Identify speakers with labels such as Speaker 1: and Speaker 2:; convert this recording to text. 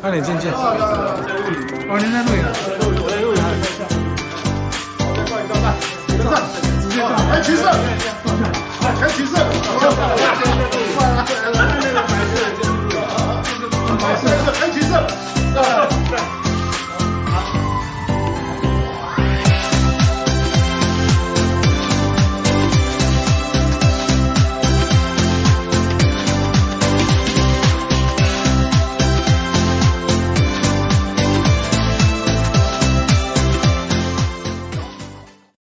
Speaker 1: 快点进去。哦，您在录影。在录影。
Speaker 2: 直接上，